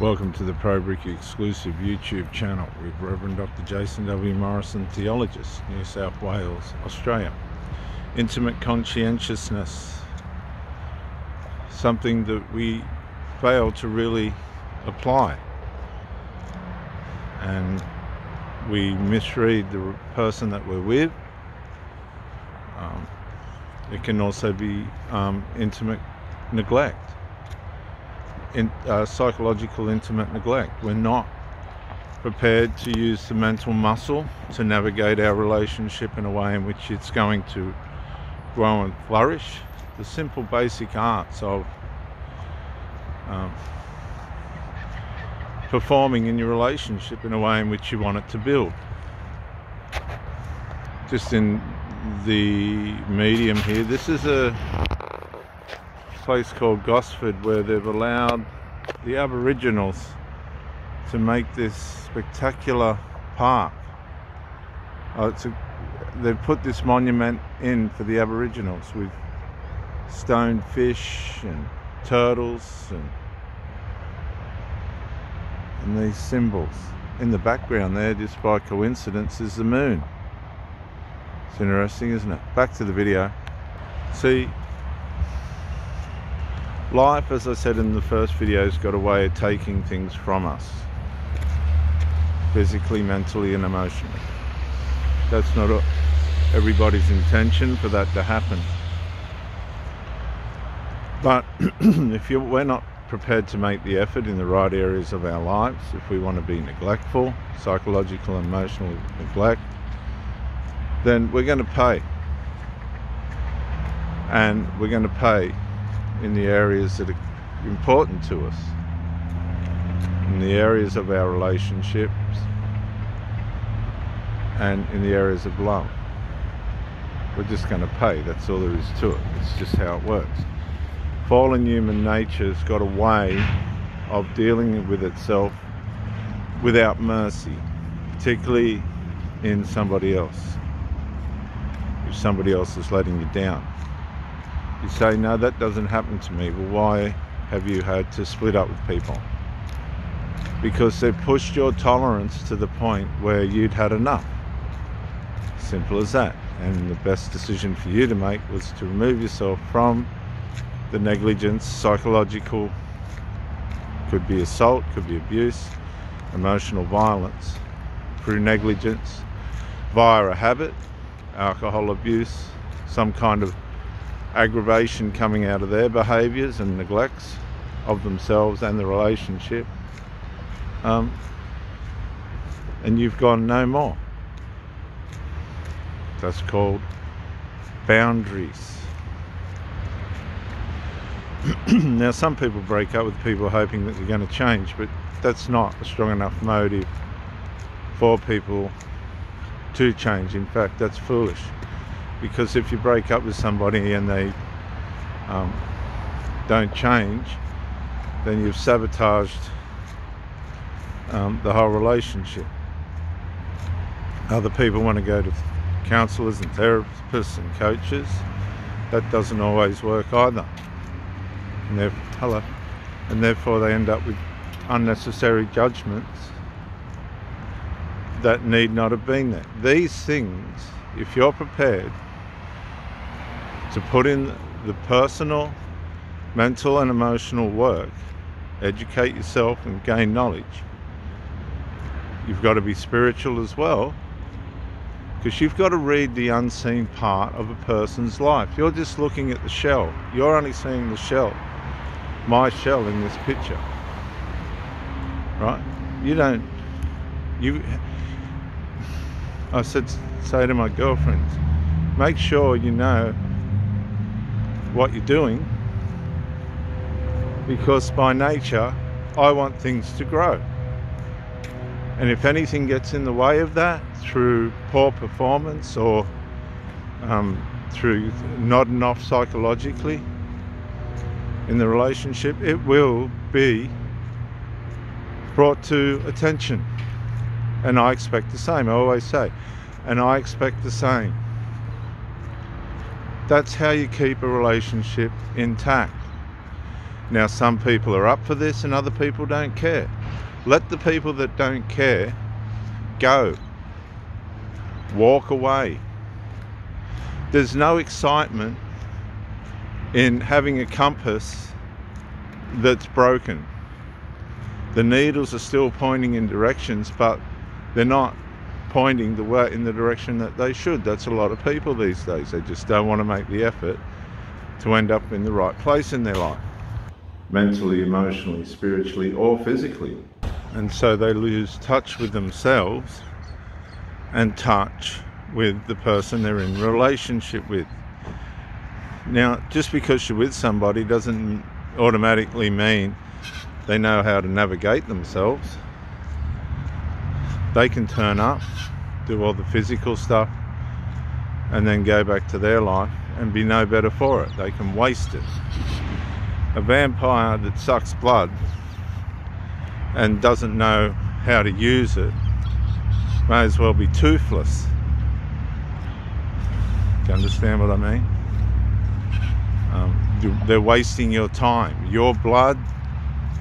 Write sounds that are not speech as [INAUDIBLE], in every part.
Welcome to the ProBrickie exclusive YouTube channel with Reverend Dr. Jason W. Morrison, theologist, New South Wales, Australia. Intimate conscientiousness, something that we fail to really apply. And we misread the person that we're with. Um, it can also be um, intimate neglect in, uh, psychological intimate neglect. We're not prepared to use the mental muscle to navigate our relationship in a way in which it's going to grow and flourish. The simple basic arts of um, performing in your relationship in a way in which you want it to build. Just in the medium here, this is a place called Gosford where they've allowed the Aboriginals to make this spectacular park. Uh, it's a, they've put this monument in for the Aboriginals with stone fish and turtles and, and these symbols. In the background there, just by coincidence, is the moon. It's interesting, isn't it? Back to the video. See, Life, as I said in the first video, has got a way of taking things from us. Physically, mentally and emotionally. That's not everybody's intention for that to happen. But [CLEARS THROAT] if you, we're not prepared to make the effort in the right areas of our lives, if we want to be neglectful, psychological and emotional neglect, then we're going to pay. And we're going to pay in the areas that are important to us, in the areas of our relationships, and in the areas of love. We're just going to pay, that's all there is to it. It's just how it works. Fallen human nature's got a way of dealing with itself without mercy, particularly in somebody else. If somebody else is letting you down. You say, no, that doesn't happen to me. Well, why have you had to split up with people? Because they've pushed your tolerance to the point where you'd had enough. Simple as that. And the best decision for you to make was to remove yourself from the negligence, psychological, could be assault, could be abuse, emotional violence through negligence via a habit, alcohol abuse, some kind of aggravation coming out of their behaviours and neglects of themselves and the relationship. Um, and you've gone no more. That's called boundaries. [CLEARS THROAT] now, some people break up with people hoping that they're going to change, but that's not a strong enough motive for people to change. In fact, that's foolish because if you break up with somebody and they um, don't change then you've sabotaged um, the whole relationship. Other people want to go to counselors and therapists and coaches. That doesn't always work either. And hello and therefore they end up with unnecessary judgments that need not have been there. These things if you're prepared to put in the personal, mental and emotional work, educate yourself and gain knowledge. You've got to be spiritual as well because you've got to read the unseen part of a person's life. You're just looking at the shell. You're only seeing the shell, my shell in this picture. Right? You don't, you, I said, say to my girlfriends, make sure you know what you're doing because by nature I want things to grow. And if anything gets in the way of that through poor performance or um, through nodding off psychologically in the relationship, it will be brought to attention. And I expect the same, I always say. And I expect the same. That's how you keep a relationship intact. Now, some people are up for this and other people don't care. Let the people that don't care go. Walk away. There's no excitement in having a compass that's broken. The needles are still pointing in directions, but they're not pointing the way in the direction that they should. That's a lot of people these days. They just don't want to make the effort to end up in the right place in their life mentally, emotionally, spiritually, or physically. And so they lose touch with themselves and touch with the person they're in relationship with. Now, just because you're with somebody doesn't automatically mean they know how to navigate themselves. They can turn up, do all the physical stuff, and then go back to their life and be no better for it. They can waste it a vampire that sucks blood and doesn't know how to use it may as well be toothless. Do you understand what I mean? Um, they're wasting your time. Your blood,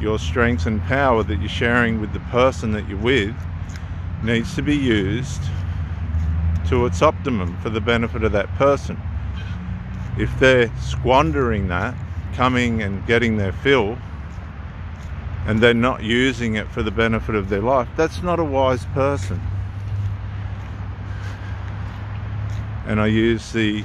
your strength and power that you're sharing with the person that you're with needs to be used to its optimum for the benefit of that person. If they're squandering that coming and getting their fill and they're not using it for the benefit of their life, that's not a wise person. And I use the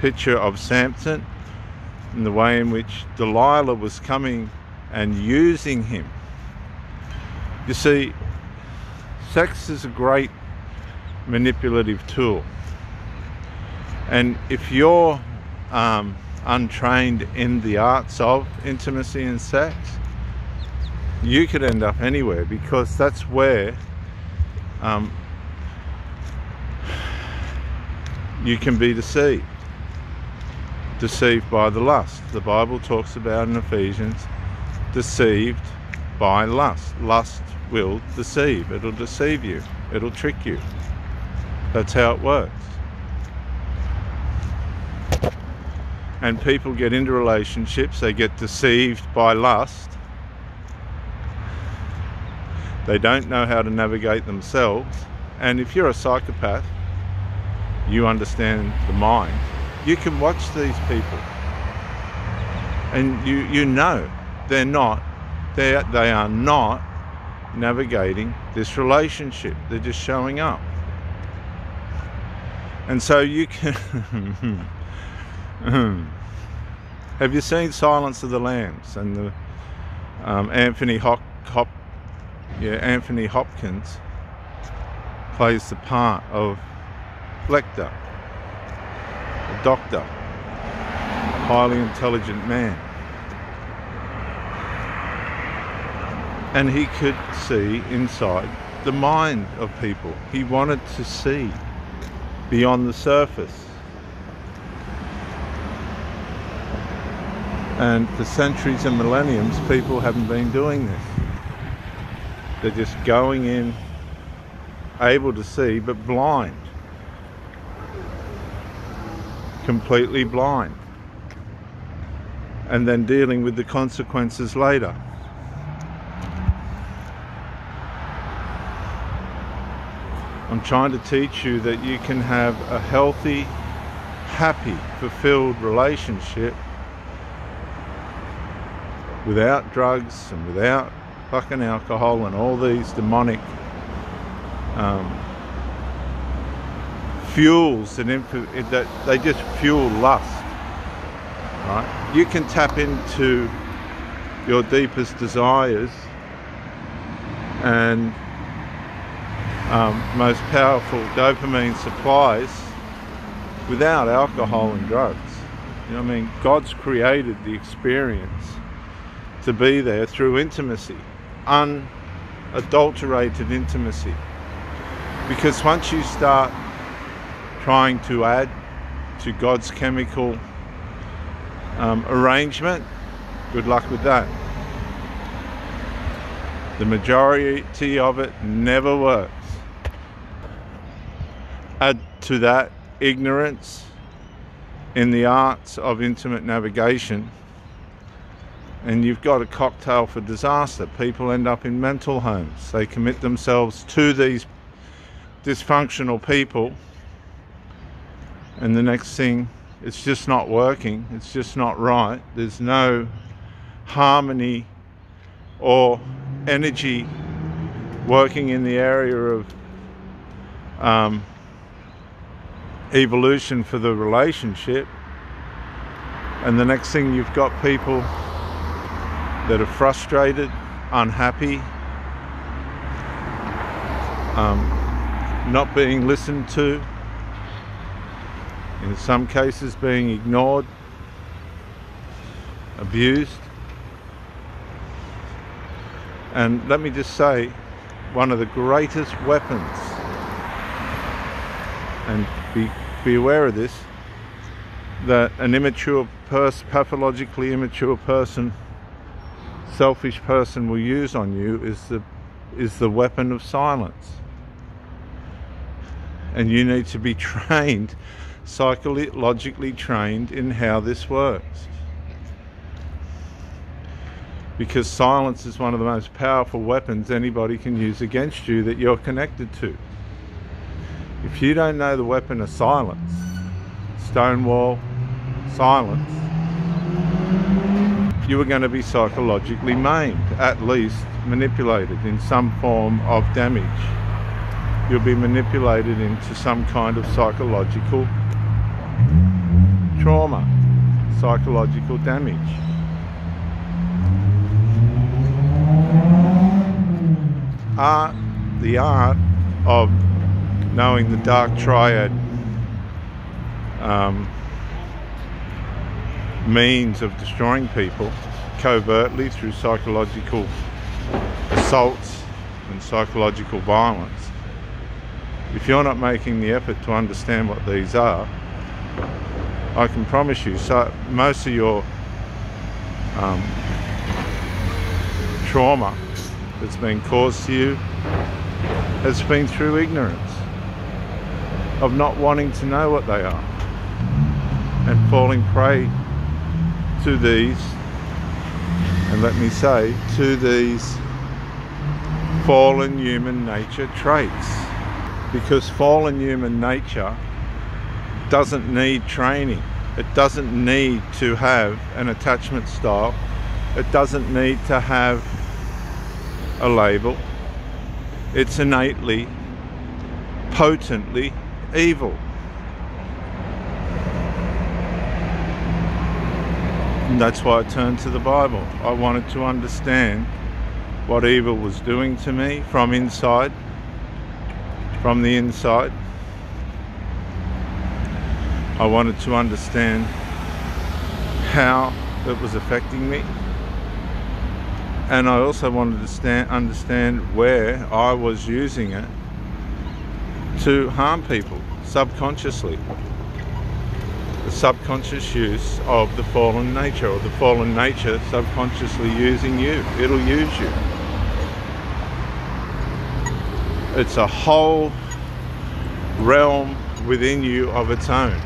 picture of Samson and the way in which Delilah was coming and using him. You see, sex is a great manipulative tool. And if you're um, untrained in the arts of intimacy and sex, you could end up anywhere because that's where um, you can be deceived. Deceived by the lust. The Bible talks about in Ephesians, deceived by lust. Lust will deceive, it'll deceive you, it'll trick you. That's how it works. and people get into relationships, they get deceived by lust. They don't know how to navigate themselves. And if you're a psychopath, you understand the mind, you can watch these people. And you, you know they're not, they're, they are not navigating this relationship. They're just showing up. And so you can [LAUGHS] Have you seen Silence of the Lambs and the um, Anthony Hop, Hop, yeah, Anthony Hopkins plays the part of Lecter, a doctor, a highly intelligent man. And he could see inside the mind of people. He wanted to see beyond the surface. And for centuries and millenniums, people haven't been doing this. They're just going in, able to see, but blind. Completely blind. And then dealing with the consequences later. I'm trying to teach you that you can have a healthy, happy, fulfilled relationship without drugs and without fucking alcohol and all these demonic um, fuels that, that they just fuel lust. Right? You can tap into your deepest desires and um, most powerful dopamine supplies without alcohol and drugs. You know I mean? God's created the experience to be there through intimacy, unadulterated intimacy. Because once you start trying to add to God's chemical um, arrangement, good luck with that. The majority of it never works. Add to that ignorance in the arts of intimate navigation and you've got a cocktail for disaster. People end up in mental homes. They commit themselves to these dysfunctional people, and the next thing, it's just not working. It's just not right. There's no harmony or energy working in the area of um, evolution for the relationship. And the next thing you've got people that are frustrated, unhappy, um, not being listened to, in some cases being ignored, abused. And let me just say, one of the greatest weapons, and be, be aware of this, that an immature person, pathologically immature person, selfish person will use on you is the is the weapon of silence. And you need to be [LAUGHS] trained, psychologically trained in how this works because silence is one of the most powerful weapons anybody can use against you that you're connected to. If you don't know the weapon of silence, stonewall, silence, you are going to be psychologically maimed, at least manipulated in some form of damage. You'll be manipulated into some kind of psychological trauma, psychological damage. art, the art of knowing the dark triad um, means of destroying people covertly through psychological assaults and psychological violence. If you're not making the effort to understand what these are, I can promise you, so most of your um, trauma that's been caused to you has been through ignorance of not wanting to know what they are and falling prey to these and let me say to these fallen human nature traits. Because fallen human nature doesn't need training. It doesn't need to have an attachment style. It doesn't need to have a label. It's innately, potently evil. And that's why I turned to the Bible. I wanted to understand what evil was doing to me from inside, from the inside. I wanted to understand how it was affecting me and I also wanted to stand, understand where I was using it to harm people subconsciously. The subconscious use of the fallen nature, or the fallen nature subconsciously using you. It'll use you. It's a whole realm within you of its own,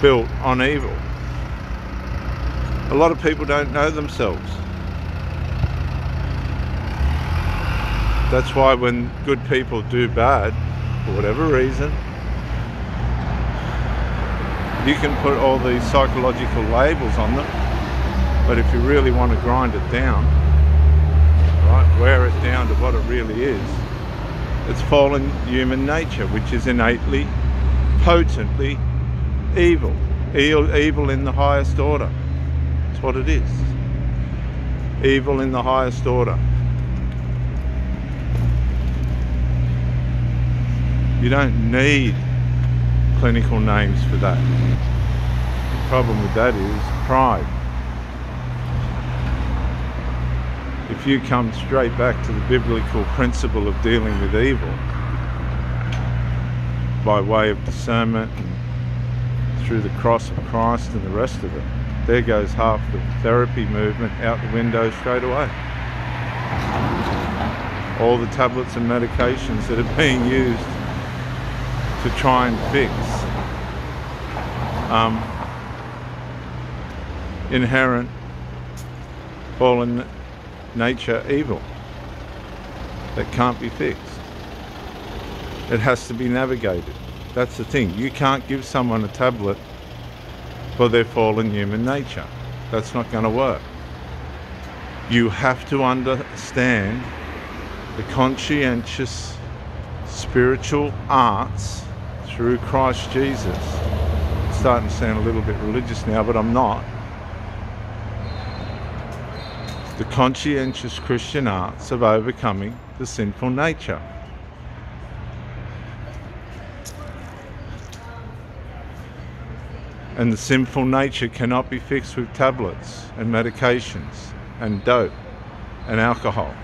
built on evil. A lot of people don't know themselves. That's why when good people do bad, for whatever reason, you can put all these psychological labels on them, but if you really want to grind it down, right, wear it down to what it really is, it's fallen human nature, which is innately, potently evil. Evil in the highest order. That's what it is. Evil in the highest order. You don't need clinical names for that. The problem with that is pride. If you come straight back to the biblical principle of dealing with evil by way of discernment and through the cross of Christ and the rest of it, there goes half the therapy movement out the window straight away. All the tablets and medications that are being used to try and fix um, inherent fallen nature evil that can't be fixed. It has to be navigated. That's the thing. You can't give someone a tablet for their fallen human nature. That's not going to work. You have to understand the conscientious spiritual arts through Christ Jesus. It's starting to sound a little bit religious now, but I'm not. The conscientious Christian arts of overcoming the sinful nature. And the sinful nature cannot be fixed with tablets and medications and dope and alcohol.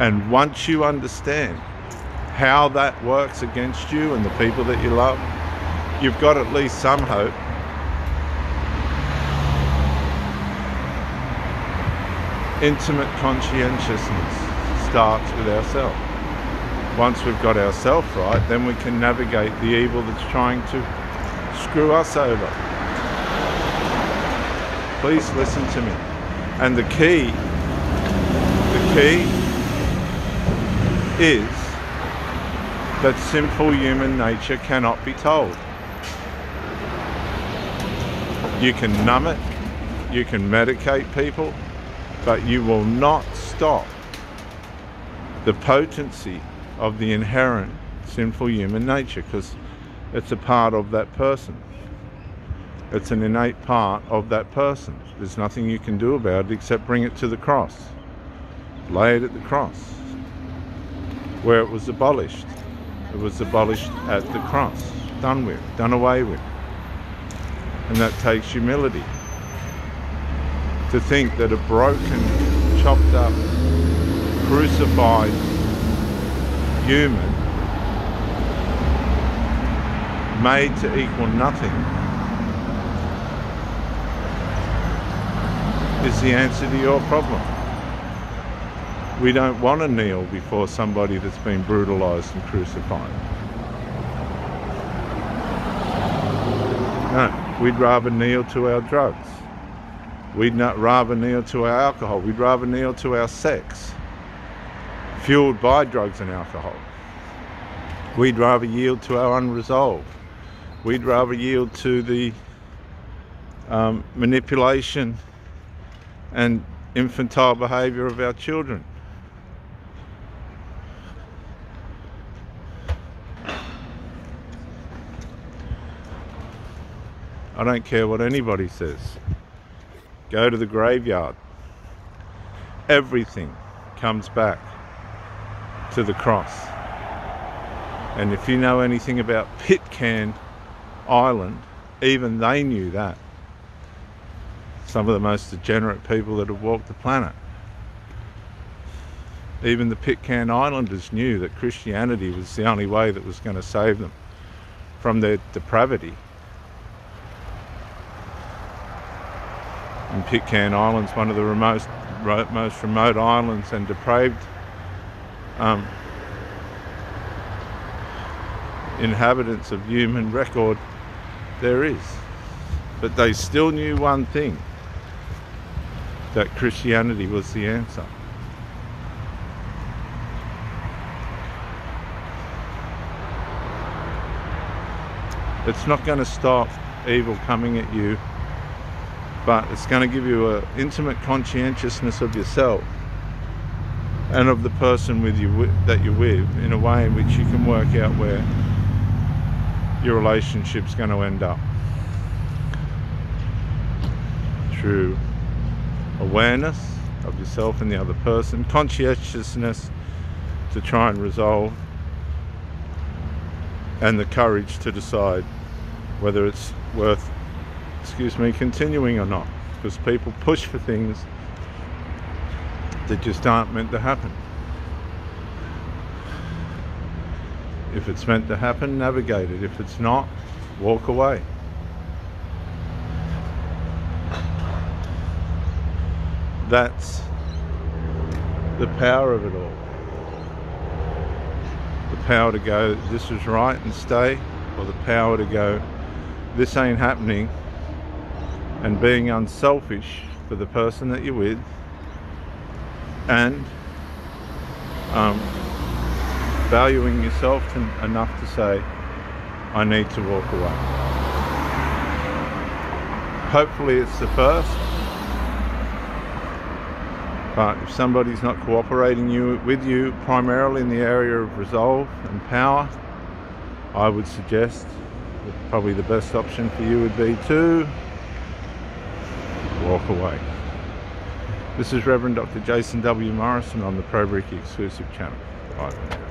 And once you understand how that works against you and the people that you love, you've got at least some hope. Intimate conscientiousness starts with ourselves. Once we've got ourselves right, then we can navigate the evil that's trying to screw us over. Please listen to me. And the key, the key is that simple human nature cannot be told. You can numb it, you can medicate people, but you will not stop the potency of the inherent sinful human nature because it's a part of that person. It's an innate part of that person. There's nothing you can do about it except bring it to the cross. Lay it at the cross where it was abolished. It was abolished at the cross, done with, done away with. And that takes humility. To think that a broken, chopped up, crucified human made to equal nothing is the answer to your problem. We don't want to kneel before somebody that's been brutalised and crucified. No, we'd rather kneel to our drugs. We'd not rather kneel to our alcohol. We'd rather kneel to our sex, fueled by drugs and alcohol. We'd rather yield to our unresolved. We'd rather yield to the um, manipulation and infantile behaviour of our children. I don't care what anybody says. Go to the graveyard. Everything comes back to the cross. And if you know anything about Pitcairn Island, even they knew that. Some of the most degenerate people that have walked the planet. Even the Pitcairn Islanders knew that Christianity was the only way that was going to save them from their depravity. Pitcairn Island's one of the most, most remote islands and depraved um, inhabitants of human record there is. But they still knew one thing, that Christianity was the answer. It's not going to stop evil coming at you but it's going to give you an intimate conscientiousness of yourself and of the person with you that you're with in a way in which you can work out where your relationship's going to end up. Through awareness of yourself and the other person conscientiousness to try and resolve and the courage to decide whether it's worth excuse me, continuing or not. Because people push for things that just aren't meant to happen. If it's meant to happen, navigate it. If it's not, walk away. That's the power of it all. The power to go, this is right and stay, or the power to go, this ain't happening and being unselfish for the person that you're with and um, valuing yourself to, enough to say, I need to walk away. Hopefully, it's the first. But if somebody's not cooperating you, with you primarily in the area of resolve and power, I would suggest that probably the best option for you would be to walk away. This is Reverend Dr. Jason W. Morrison on the ProBrickie exclusive channel. Bye.